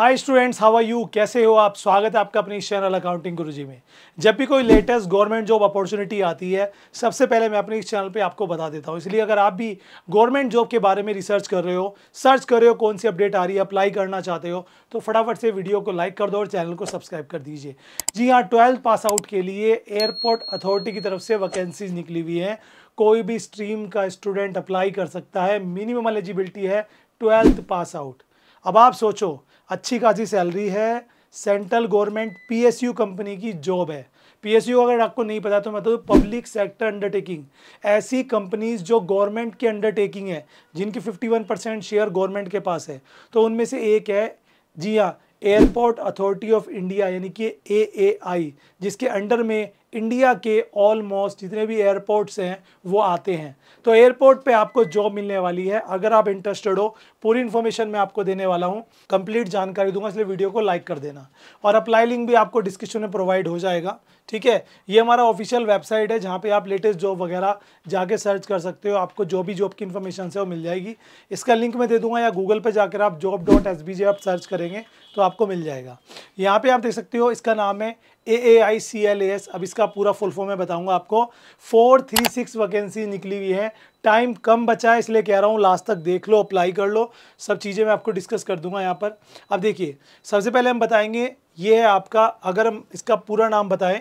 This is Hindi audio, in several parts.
Hi students how are you कैसे हो आप? स्वागत है आपका अपने इस चैनल अकाउंटिंग गुरुजी में। जब भी कोई लेटेस्ट गवर्नमेंट जॉब अपॉर्चुनिटी आती है, सबसे पहले मैं अपने इस चैनल पे आपको बता देता हूँ। इसलिए अगर आप भी गवर्नमेंट जॉब के बारे में रिसर्च कर रहे हो सर्च कर रहे हो कौन सी अपडेट आ रही है अप्लाई करना चाहते हो तो फटाफट से वीडियो को लाइक कर दो और चैनल को सब्सक्राइब कर दीजिए। जी हाँ ट्वेल्थ पास आउट के लिए एयरपोर्ट अथॉरिटी की तरफ़ से वैकेंसीज निकली हुई हैं। कोई भी स्ट्रीम का स्टूडेंट अप्लाई कर सकता है। मिनिमम एलिजिबिलिटी है ट्वेल्थ पास आउट अब आप सोचो, अच्छी खासी सैलरी है सेंट्रल गवर्नमेंट पीएसयू कंपनी की जॉब है। पीएसयू अगर आपको नहीं पता तो मतलब पब्लिक सेक्टर अंडरटेकिंग ऐसी कंपनीज़ जो गवर्नमेंट की अंडरटेकिंग है, जिनकी 51 परसेंट शेयर गवर्नमेंट के पास है तो उनमें से एक है, जी हाँ एयरपोर्ट अथॉरिटी ऑफ़ इंडिया यानी कि ए जिसके अंडर में इंडिया के ऑलमोस्ट जितने भी एयरपोर्ट्स हैं, वो आते हैं। तो एयरपोर्ट पे आपको जॉब मिलने वाली है। अगर आप इंटरेस्टेड हो, पूरी इन्फॉर्मेशन मैं आपको देने वाला हूँ। कंप्लीट जानकारी दूँगा, इसलिए वीडियो को लाइक कर देना। और अप्लाई लिंक भी आपको डिस्क्रिप्शन में प्रोवाइड हो जाएगा। ठीक है? ये हमारा ऑफिशियल वेबसाइट है, जहाँ पे आप लेटेस्ट जॉब वगैरह जाके सर्च कर सकते हो। आपको जो भी जॉब की इन्फॉर्मेशन है वो मिल जाएगी। इसका लिंक मैं दे दूँगा, या गूगल पे जाकर आप job dot S B J आप सर्च करेंगे तो आपको मिल जाएगा। यहाँ पर आप देख सकते हो, इसका नाम है ए ए I C L A S अब इसका पूरा फुल फॉर्म मैं बताऊँगा आपको। फोर थ्री सिक्स वैकेंसी निकली हुई है। टाइम कम बचा है, इसलिए कह रहा हूँ लास्ट तक देख लो अप्लाई कर लो। सब चीज़ें मैं आपको डिस्कस कर दूँगा यहाँ पर। अब देखिए, सबसे पहले हम बताएँगे, ये है आपका, अगर हम इसका पूरा नाम बताएँ,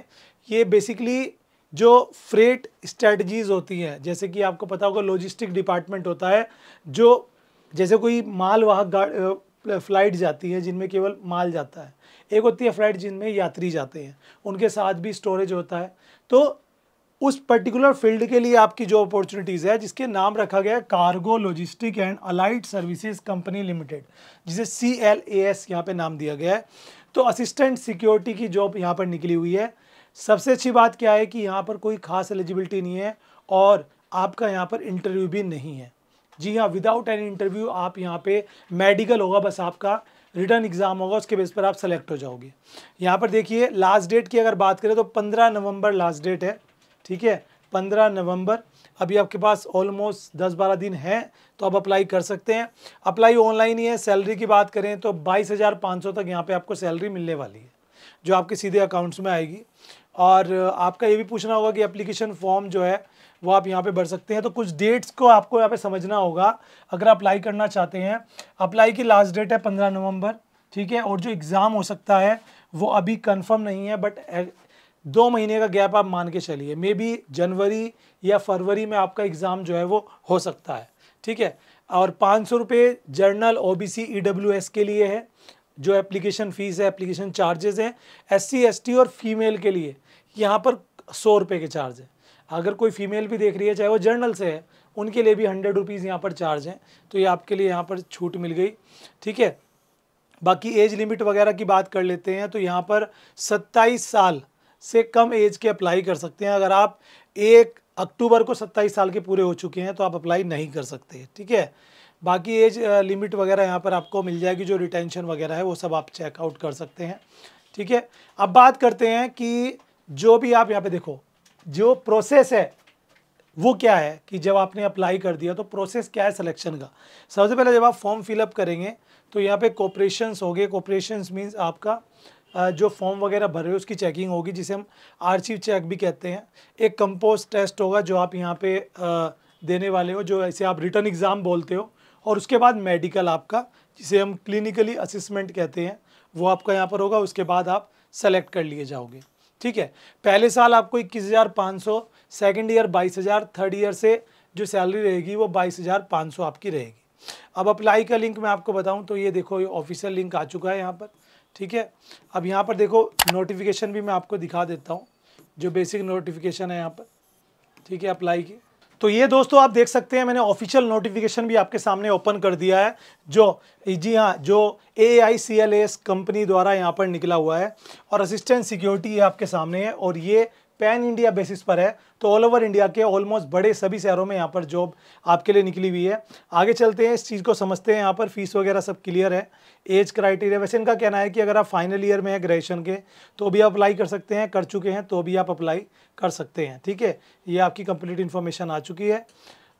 ये बेसिकली जो फ्रेट स्ट्रेटजीज़ होती हैं, जैसे कि आपको पता होगा लॉजिस्टिक डिपार्टमेंट होता है, जो जैसे कोई माल वाहक फ़्लाइट जाती है जिनमें केवल माल जाता है। एक होती है फ़्लाइट जिनमें यात्री जाते हैं। उनके साथ भी स्टोरेज होता है। तो उस पर्टिकुलर फ़ील्ड के लिए आपकी जो अपॉर्चुनिटीज़ है, जिसके नाम रखा गया है cargo logistic and allied services company limited जिसे सी एल ए एस यहाँ पर नाम दिया गया है। तो असिस्टेंट सिक्योरिटी की जॉब यहाँ पर निकली हुई है। सबसे अच्छी बात क्या है कि यहाँ पर कोई खास एलिजिबिलिटी नहीं है और आपका यहाँ पर इंटरव्यू भी नहीं है। जी हाँ विदाउट एनी इंटरव्यू आप यहाँ पे मेडिकल होगा, बस आपका रिटर्न एग्ज़ाम होगा, उसके बेस पर आप सेलेक्ट हो जाओगे। यहाँ पर देखिए लास्ट डेट की अगर बात करें तो पंद्रह नवंबर लास्ट डेट है, ठीक है? पंद्रह नवंबर, अभी आपके पास ऑलमोस्ट दस बारह दिन है तो आप अप्लाई कर सकते हैं। अप्लाई ऑनलाइन ही है सैलरी की बात करें तो बाईस हज़ार पाँच सौ तक यहाँ पे आपको सैलरी मिलने वाली है, जो आपके सीधे अकाउंट्स में आएगी। और आपका ये भी पूछना होगा कि एप्लीकेशन फॉर्म जो है वो आप यहाँ पे भर सकते हैं। तो कुछ डेट्स को आपको यहाँ पे समझना होगा। अगर अप्लाई करना चाहते हैं अप्लाई की लास्ट डेट है पंद्रह नवंबर, ठीक है? और जो एग्ज़ाम हो सकता है, वो अभी कंफर्म नहीं है बट दो महीने का गैप आप मान के चलिए। मे बी जनवरी या फरवरी में आपका एग्ज़ाम जो है वो हो सकता है, ठीक है? और पाँच सौ रुपये general O B C E W S के लिए है। जो एप्लीकेशन फ़ीस है एप्लीकेशन चार्जेस हैं एस सी एस टी और फीमेल के लिए। यहाँ पर सौ रुपये के चार्ज है। अगर कोई फीमेल भी देख रही है, चाहे वो जर्नल से है, उनके लिए भी हंड्रेड रुपीज़ यहाँ पर चार्ज हैं। तो ये आपके लिए यहाँ पर छूट मिल गई। ठीक है? बाकी एज लिमिट वगैरह की बात कर लेते हैं तो यहाँ पर सत्ताईस साल से कम एज के अप्लाई कर सकते हैं। अगर आप एक अक्टूबर को सत्ताईस साल के पूरे हो चुके हैं तो आप अप्लाई नहीं कर सकते। ठीक है? बाकी एज लिमिट वगैरह यहाँ पर आपको मिल जाएगी, जो रिटेंशन वगैरह है, वो सब आप चेकआउट कर सकते हैं। ठीक है? अब बात करते हैं कि जो भी आप यहाँ पे देखो जो प्रोसेस है, वो क्या है कि जब आपने अप्लाई कर दिया तो प्रोसेस क्या है सिलेक्शन का? सबसे पहले जब आप फॉर्म फिलअप करेंगे तो यहाँ पे कोपरेशंस हो गए। कोपरेशंस मीन्स आपका जो फॉर्म वगैरह भर रहे हो, उसकी चेकिंग होगी, जिसे हम आर्चिव चेक भी कहते हैं। एक कंपोज टेस्ट होगा, जो आप यहाँ पे देने वाले हो, जो ऐसे आप रिटर्न एग्ज़ाम बोलते हो, और उसके बाद मेडिकल आपका, जिसे हम क्लिनिकली असिसमेंट कहते हैं, वो आपका यहाँ पर होगा। उसके बाद आप सेलेक्ट कर लिए जाओगे। ठीक है? पहले साल आपको इक्कीस हज़ार पाँच सौ सेकेंड ईयर बाईस हज़ार थर्ड ईयर से जो सैलरी रहेगी वो बाईस हज़ार पाँच सौ आपकी रहेगी। अब अप्लाई का लिंक मैं आपको बताऊँ तो ये देखो, ये ऑफिशियल लिंक आ चुका है यहाँ पर, ठीक है? अब यहाँ पर देखो नोटिफिकेशन भी मैं आपको दिखा देता हूँ, जो बेसिक नोटिफिकेशन है यहाँ पर, ठीक है अप्लाई की। तो ये दोस्तों आप देख सकते हैं, मैंने ऑफिशियल नोटिफिकेशन भी आपके सामने ओपन कर दिया है, जो, जी हाँ जो A I C L S company द्वारा यहाँ पर निकला हुआ है और असिस्टेंट सिक्योरिटी ये आपके सामने है और ये पैन इंडिया बेसिस पर है तो ऑल ओवर इंडिया के ऑलमोस्ट बड़े सभी शहरों में यहाँ पर जॉब आपके लिए निकली हुई है। आगे चलते हैं, इस चीज़ को समझते हैं, यहाँ पर फ़ीस वगैरह सब क्लियर है एज क्राइटेरिया वैसे इनका कहना है कि अगर आप फाइनल ईयर में हैं ग्रेजुएशन के तो भी आप अप्लाई कर सकते हैं, कर चुके हैं तो भी आप अप्लाई कर सकते हैं, ठीक है? ये आपकी कंप्लीट इन्फॉर्मेशन आ चुकी है।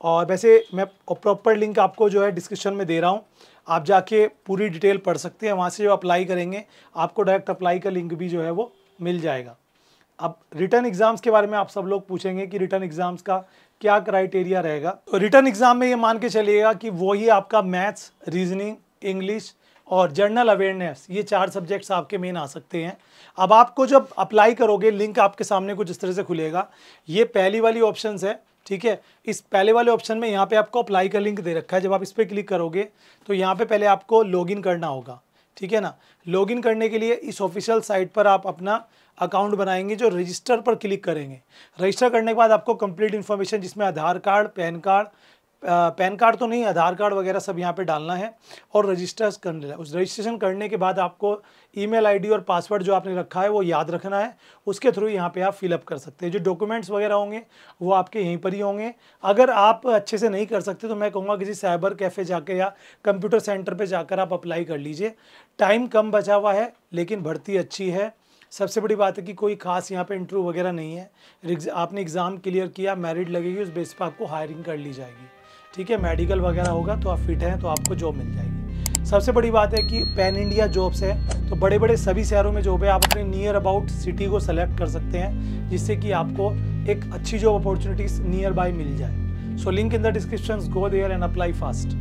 और वैसे मैं प्रॉपर लिंक आपको जो है डिस्क्रिप्शन में दे रहा हूँ। आप जाके पूरी डिटेल पढ़ सकते हैं, वहाँ से जो अप्लाई करेंगे, आपको डायरेक्ट अप्लाई का लिंक भी जो है वो मिल जाएगा। अब रिटर्न एग्ज़ाम्स के बारे में आप सब लोग पूछेंगे कि रिटर्न एग्ज़ाम्स का क्या क्राइटेरिया रहेगा। तो रिटर्न एग्ज़ाम में ये मान के चलिएगा कि वही आपका मैथ्स, रीजनिंग, इंग्लिश और जर्नल अवेयरनेस, ये चार सब्जेक्ट्स आपके मेन आ सकते हैं। अब आपको जब अप्लाई करोगे, लिंक आपके सामने कुछ इस तरह से खुलेगा। ये पहली वाली ऑप्शन है, ठीक है? इस पहले वाले ऑप्शन में यहाँ पे आपको अप्लाई का लिंक दे रखा है। जब आप इस पर क्लिक करोगे तो यहाँ पे पहले आपको लॉगिन करना होगा। ठीक है ना? लॉगिन करने के लिए इस ऑफिशियल साइट पर आप अपना अकाउंट बनाएँगे जो रजिस्टर पर क्लिक करेंगे। रजिस्टर करने के बाद आपको कंप्लीट इन्फॉर्मेशन जिसमें Aadhaar card PAN card PAN card तो नहीं, आधार कार्ड वगैरह सब यहाँ पे डालना है और रजिस्टर करना है उस रजिस्ट्रेशन करने के बाद आपको ईमेल आईडी और पासवर्ड जो आपने रखा है वो याद रखना है। उसके थ्रू यहाँ पे आप फिलअप कर सकते हैं। जो डॉक्यूमेंट्स वगैरह होंगे वो आपके यहीं पर ही होंगे। अगर आप अच्छे से नहीं कर सकते तो मैं कहूँगा किसी साइबर कैफ़े जाकर या कंप्यूटर सेंटर पर जाकर आप अप्लाई कर लीजिए। टाइम कम बचा हुआ है, लेकिन भर्ती अच्छी है। सबसे बड़ी बात है कि कोई खास यहाँ पे इंटरव्यू वगैरह नहीं है। आपने एग्ज़ाम क्लियर किया मेरिट लगेगी, उस बेस पर आपको हायरिंग कर ली जाएगी। ठीक है मेडिकल वगैरह होगा तो आप फिट हैं तो आपको जॉब मिल जाएगी। सबसे बड़ी बात है कि पैन इंडिया जॉब्स है तो बड़े बड़े सभी शहरों में जॉब है। आप अपने नियर अबाउट सिटी को सेलेक्ट कर सकते हैं, जिससे कि आपको एक अच्छी जॉब अपॉर्चुनिटीज़ नियर बाय मिल जाए। So link in the description go there and apply fast